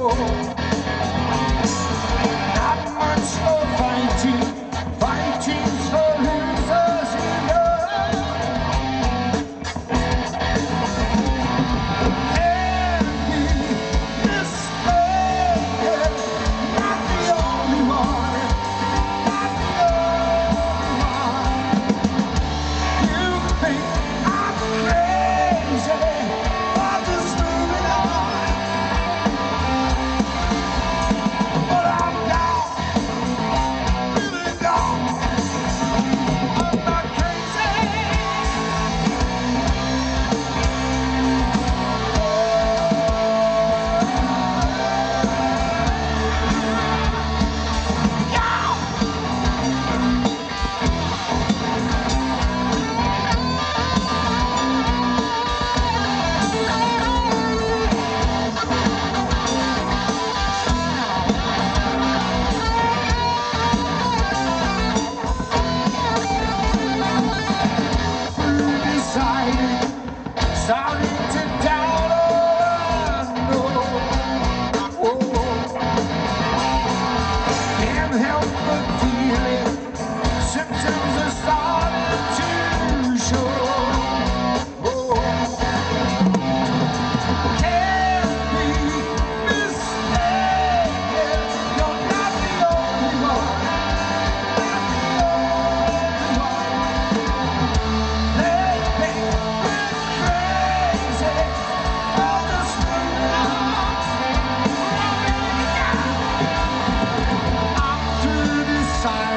Oh. Oh, oh, oh. help but feel side.